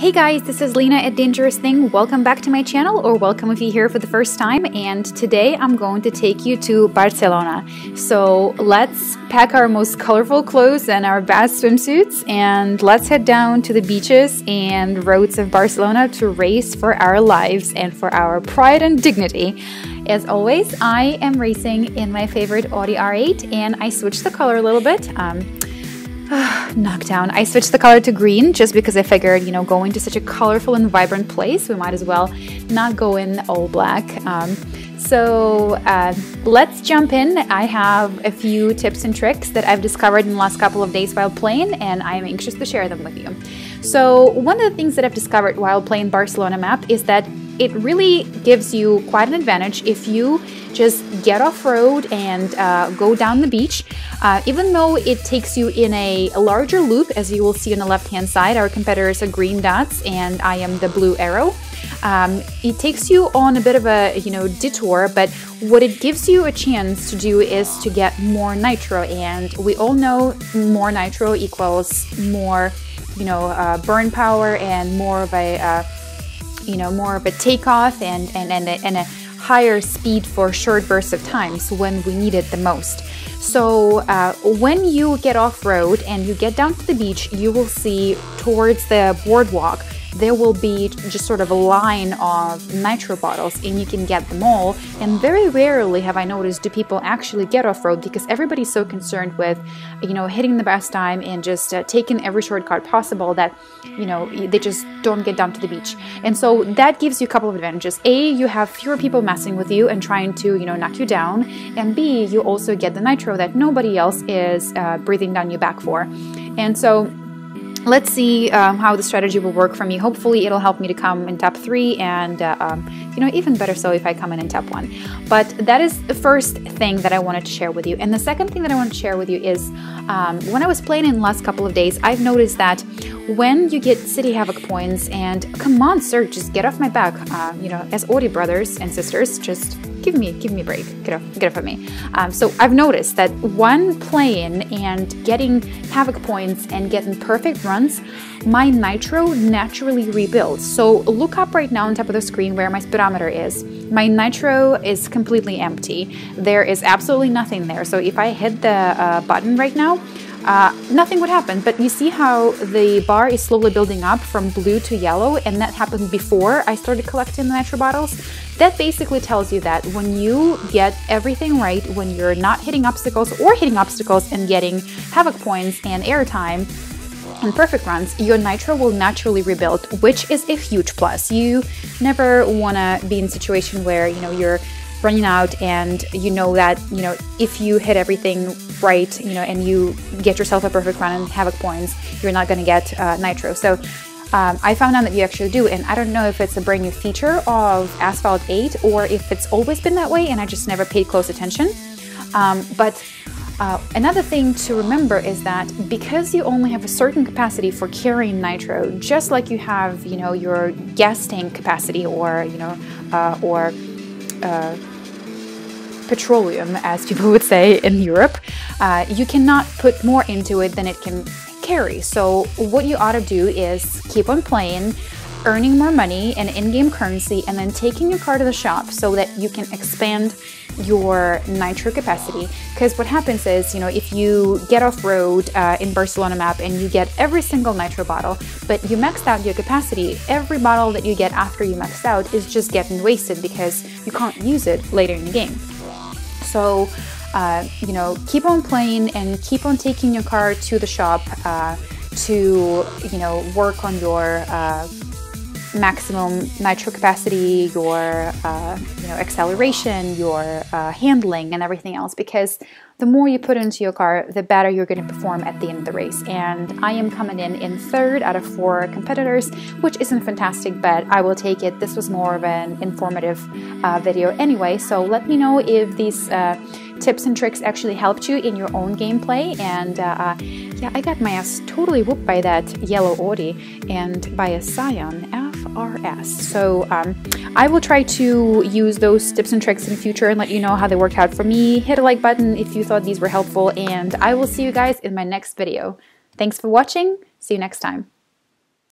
Hey guys, this is Lena at Dangerous Thing. Welcome back to my channel, or welcome if you're here for the first time. And today I'm going to take you to Barcelona. So let's pack our most colorful clothes and our best swimsuits, and let's head down to the beaches and roads of Barcelona to race for our lives and for our pride and dignity. As always, I am racing in my favorite Audi R8, and I switched the color a little bit. Um, knockdown. I switched the color to green just because I figured, you know, going to such a colorful and vibrant place, we might as well not go in all black. Um, so uh, let's jump in. I have a few tips and tricks that I've discovered in the last couple of days while playing, and I'm anxious to share them with you. So, one of the things that I've discovered while playing Barcelona map is that it really gives you quite an advantage if you just get off road and uh, go down the beach. Uh, even though it takes you in a, a, larger loop, as you will see on the left hand side, our competitors are green dots and I am the blue arrow. Um, it takes you on a bit of a you know detour, but what it gives you a chance to do is to get more nitro, and we all know more nitro equals more you know uh, burn power and more of a uh, you know more of a takeoff and and and a, and a higher speed for short bursts of times when we need it the most. So uh, when you get off road and you get down to the beach, you will see towards the boardwalk there will be just sort of a line of nitro bottles and you can get them all. And very rarely have I noticed do people actually get off road because everybody's so concerned with, you know, hitting the best time and just uh, taking every shortcut possible that, you know, they just don't get down to the beach. And so that gives you a couple of advantages. A, you have fewer people messing with you and trying to, you know, knock you down. And B, you also get the nitro that nobody else is uh, breathing down your back for. And so let's see um, how the strategy will work for me. Hopefully, it'll help me to come in top three, and uh, um, you know, even better so if I come in in top one. But that is the first thing that I wanted to share with you. And the second thing that I want to share with you is um, when I was playing in the last couple of days, I've noticed that when you get City Havoc points, and come on, sir, just get off my back. Uh, you know, as Audi brothers and sisters, just give me give me a break get off get off of me. Um, so i've noticed that one playing and getting havoc points and getting perfect runs my nitro naturally rebuilds. So look up right now on top of the screen where my speedometer is. My nitro is completely empty. There is absolutely nothing there. So if i hit the uh, button right now uh, nothing would happen. But you see how the bar is slowly building up from blue to yellow, and that happened before I started collecting the nitro bottles. That basically tells you that when you get everything right, when you're not hitting obstacles or hitting obstacles and getting havoc points and airtime, and perfect runs, your nitro will naturally rebuild, which is a huge plus. You never want to be in a situation where you know you're running out and you know that you know if you hit everything right you know and you get yourself a perfect run and havoc points you're not going to get uh, nitro. So um, I found out that you actually do and I don't know if it's a brand new feature of Asphalt 8 or if it's always been that way and I just never paid close attention. Um, but uh, another thing to remember is that because you only have a certain capacity for carrying nitro, just like you have, you know, your gas tank capacity or, you know, uh, or uh, petroleum, as people would say in Europe, uh, you cannot put more into it than it can carry. So, what you ought to do is keep on playing, earning more money and in game currency, and then taking your car to the shop so that you can expand your nitro capacity. Because what happens is, you know, if you get off road uh, in Barcelona map and you get every single nitro bottle, but you maxed out your capacity, every bottle that you get after you maxed out is just getting wasted because you can't use it later in the game. So, uh, you know, keep on playing and keep on taking your car to the shop uh, to, you know, work on your uh, maximum nitro capacity, your uh, you know acceleration, your uh, handling, and everything else. Because the more you put into your car, the better you're going to perform at the end of the race. And I am coming in in third out of four competitors, which isn't fantastic, but I will take it. This was more of an informative uh, video anyway. So let me know if these uh, tips and tricks actually helped you in your own gameplay. And uh, uh yeah, I got my ass totally whooped by that yellow Audi and by a Scion FRS. So um, I will try to use those tips and tricks in the future and let you know how they worked out for me. Hit a like button if you thought these were helpful, and I will see you guys in my next video. Thanks for watching. See you next time.